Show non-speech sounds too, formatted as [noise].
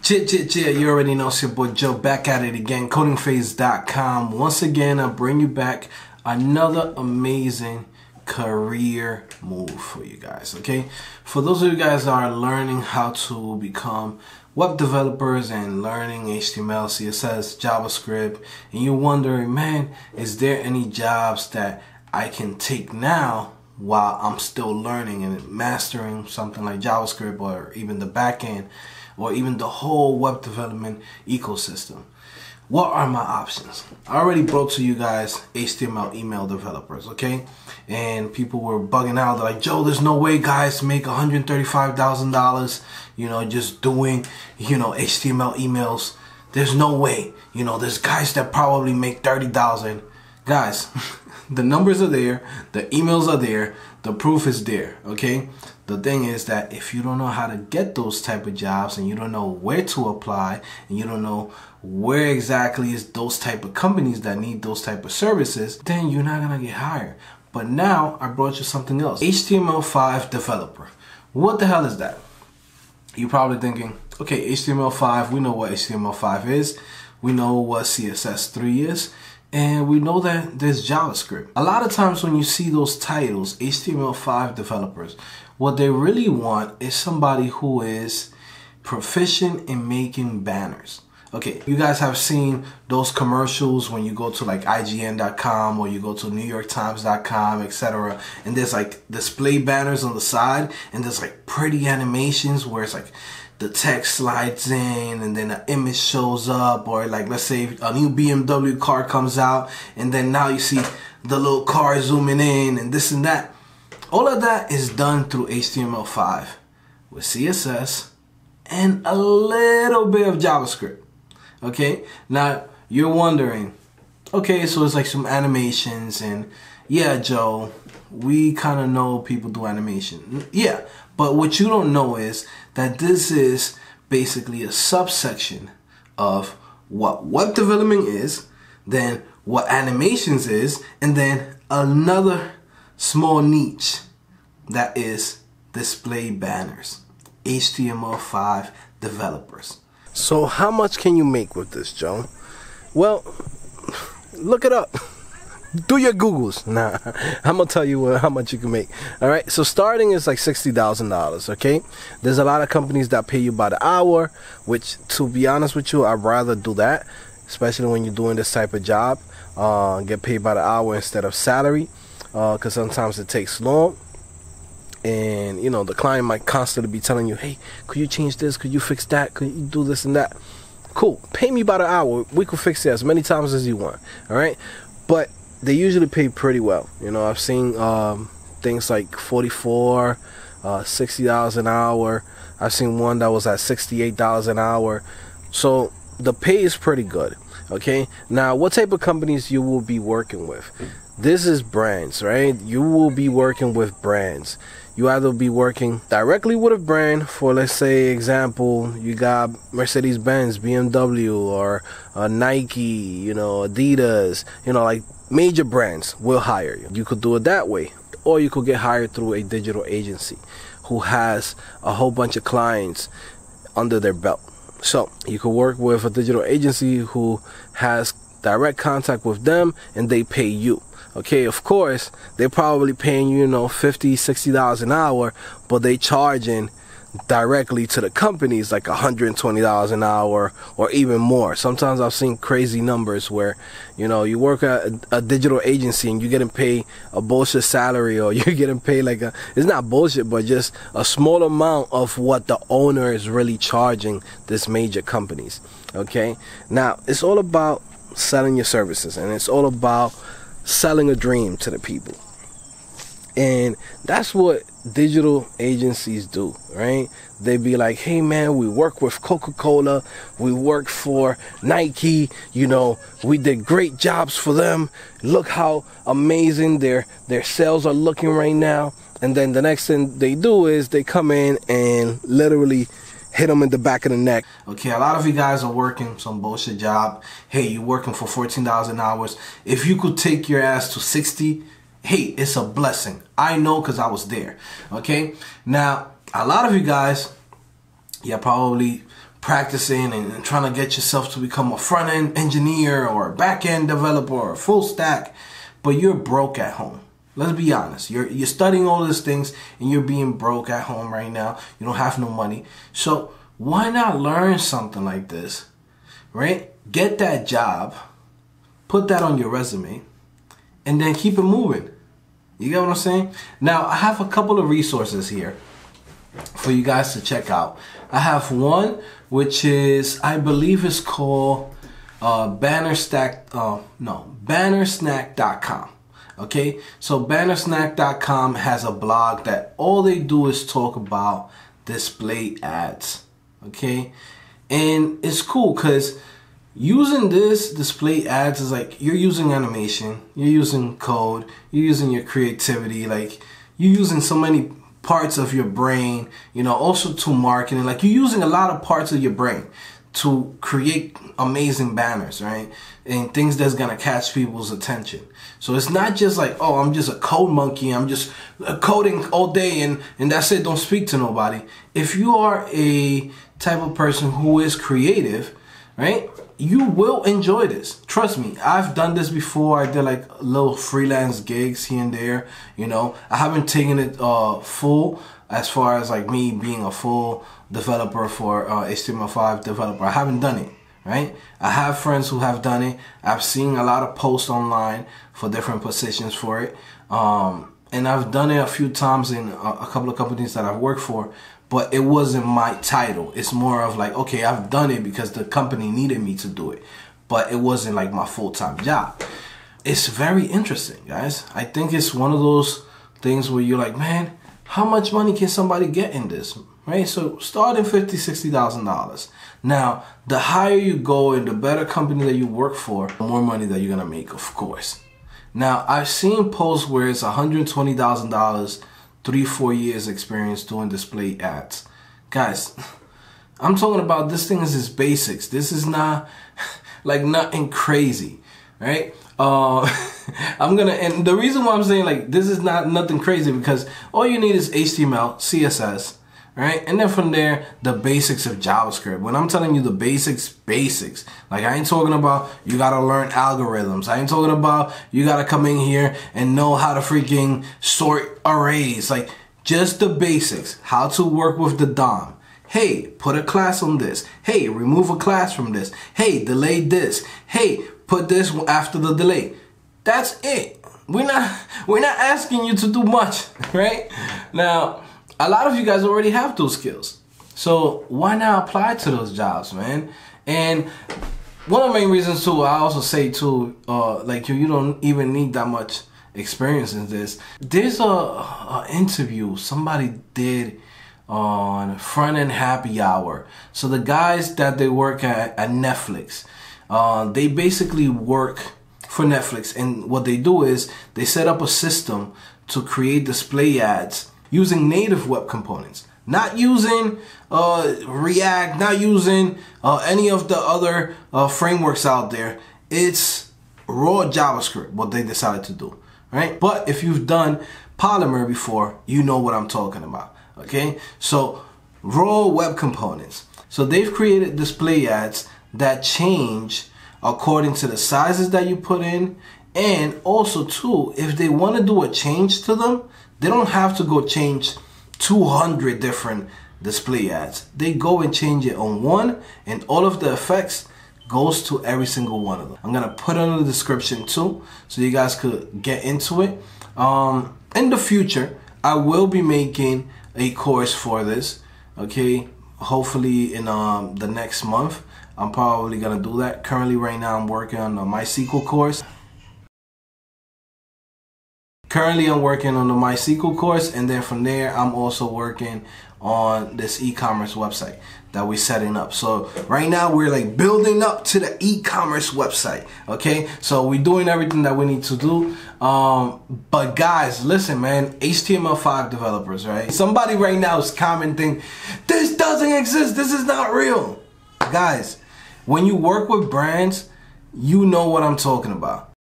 Jit, jit, jit, you already know it's your boy Joe back at it again, codingphase.com. Once again, I bring you back another amazing career move for you guys, okay? For those of you guys that are learning how to become web developers and learning HTML, CSS, JavaScript, and you're wondering, man, is there any jobs that I can take now while I'm still learning and mastering something like JavaScript or even the backend or even the whole web development ecosystem. What are my options? I already brought to you guys HTML email developers, okay? And people were bugging out. They're like, Joe, there's no way guys make $135,000, you know, just doing, you know, HTML emails. There's no way. You know, there's guys that probably make 30,000. Guys, [laughs] the numbers are there, the emails are there, the proof is there, okay? The thing is that if you don't know how to get those type of jobs and you don't know where to apply and you don't know where exactly is those type of companies that need those type of services, then you're not gonna get hired. But now I brought you something else. HTML5 developer. What the hell is that? You're probably thinking, okay, HTML5, we know what HTML5 is. We know what CSS3 is and we know that there's JavaScript. A lot of times when you see those titles, HTML5 developers, what they really want is somebody who is proficient in making banners. Okay, you guys have seen those commercials when you go to like IGN.com or you go to NewYorkTimes.com, etc. And there's like display banners on the side, and there's like pretty animations where it's like the text slides in and then an image shows up or like let's say a new BMW car comes out and then now you see the little car zooming in and this and that. All of that is done through HTML5 with CSS and a little bit of JavaScript. Okay, now you're wondering, okay, so it's like some animations and yeah, Joe, we kind of know people do animation. Yeah, but what you don't know is that this is basically a subsection of what web development is, then what animations is, and then another small niche that is display banners. HTML5 developers. So how much can you make with this, Joe? Well, look it up [laughs] do your googles. [laughs] Nah i'm gonna tell you how much you can make. All right so starting is like $60000 okay? There's a lot of companies that pay you by the hour which to be honest with you i'd rather do that especially when you're doing this type of job uh, get paid by the hour instead of salary because uh, sometimes it takes long. And you know the client might constantly be telling you hey could you change this? Could you fix that? Could you do this and that? Cool pay me by the hour. We can fix it as many times as you want all right? But they usually pay pretty well. You know, I've seen um, things like 44, uh, 60 dollars an hour. I've seen one that was at 68 dollars an hour. So the pay is pretty good. Okay, now what type of companies you will be working with? This is brands, right? You will be working with brands. You either be working directly with a brand for, let's say, example, you got Mercedes Benz, BMW, or uh, Nike, you know, Adidas, you know, like major brands will hire you. You could do it that way, or you could get hired through a digital agency who has a whole bunch of clients under their belt. So you could work with a digital agency who has direct contact with them and they pay you. Okay, of course, they're probably paying you, you know, 50 $60 an hour, but they charging directly to the companies like $120 an hour or even more. Sometimes I've seen crazy numbers where, you know, you work at a, digital agency and you're getting paid a bullshit salary or [laughs] you're getting paid like a, it's not bullshit, but just a small amount of what the owner is really charging this major companies. Okay. Now it's all about selling your services and it's all about selling a dream to the people. And that's what digital agencies do, right? They be like, hey man, we work with Coca Cola, we work for Nike, you know, we did great jobs for them. Look how amazing their their sales are looking right now. And then the next thing they do is they come in and literally hit them in the back of the neck. Okay, a lot of you guys are working some bullshit job. Hey, you're working for $14 hours. If you could take your ass to 60, hey, it's a blessing. I know because I was there. Okay, now a lot of you guys, you're probably practicing and trying to get yourself to become a front end engineer or a back end developer or full stack, but you're broke at home. Let's be honest. You're you're studying all these things and you're being broke at home right now. You don't have no money. So why not learn something like this? Right? Get that job, put that on your resume, and then keep it moving. You get what I'm saying? Now I have a couple of resources here for you guys to check out. I have one which is I believe is called uh, Bannerstack. Uh, no, Bannersnack.com. Okay, so Bannersnack.com has a blog that all they do is talk about display ads. Okay, and it's cool because using this display ads is like you're using animation, you're using code, you're using your creativity, like you're using so many parts of your brain, you know, also to marketing. Like you're using a lot of parts of your brain to create amazing banners, right? And things that's gonna catch people's attention. So it's not just like, oh, I'm just a code monkey. I'm just coding all day and, and that's it. Don't speak to nobody. If you are a type of person who is creative, right? You will enjoy this. Trust me. I've done this before. I did like little freelance gigs here and there. You know, I haven't taken it uh, full as far as like me being a full developer for uh, HTML5 developer. I haven't done it. Right? I have friends who have done it. I've seen a lot of posts online for different positions for it. Um, and I've done it a few times in a, a couple of companies that I've worked for but it wasn't my title. It's more of like, okay, I've done it because the company needed me to do it, but it wasn't like my full time job. It's very interesting, guys. I think it's one of those things where you're like, man, how much money can somebody get in this? Right? So starting fifty, sixty thousand dollars. Now, the higher you go and the better company that you work for, the more money that you're gonna make, of course. Now, I've seen posts where it's $120,000 three, four years experience doing display ads. Guys, [laughs] I'm talking about this thing is just basics. This is not [laughs] like nothing crazy, right? Uh, [laughs] I'm gonna, and the reason why I'm saying like this is not nothing crazy because all you need is HTML, CSS, right? And then from there, the basics of JavaScript. When I'm telling you the basics, basics. Like I ain't talking about you gotta learn algorithms. I ain't talking about you gotta come in here and know how to freaking sort arrays. Like just the basics. How to work with the DOM. Hey, put a class on this. Hey, remove a class from this. Hey, delay this. Hey, put this after the delay. That's it. We're not we're not asking you to do much, [laughs] right? Now, a lot of you guys already have those skills. So why not apply to those jobs, man? And one of the main reasons too, I also say too, uh, like you, you don't even need that much experience in this. There's a, a interview somebody did on front end happy hour. So the guys that they work at, at Netflix, uh, they basically work for Netflix, and what they do is they set up a system to create display ads using native web components, not using uh, React, not using uh, any of the other uh, frameworks out there. It's raw JavaScript, what they decided to do, right? But if you've done Polymer before, you know what I'm talking about, okay? So raw web components. So they've created display ads that change according to the sizes that you put in and also too, if they want to do a change to them, they don't have to go change 200 different display ads. They go and change it on one and all of the effects goes to every single one of them. I'm gonna put it in the description too so you guys could get into it. Um, in the future, I will be making a course for this. Okay, hopefully in um, the next month. I'm probably gonna do that. Currently, right now, I'm working on the MySQL course. Currently, I'm working on the MySQL course, and then from there, I'm also working on this e-commerce website that we're setting up. So right now, we're like building up to the e-commerce website. Okay, so we're doing everything that we need to do. Um, but guys, listen, man, HTML5 developers, right? Somebody right now is commenting, "This doesn't exist. This is not real." Guys, when you work with brands, you know what I'm talking about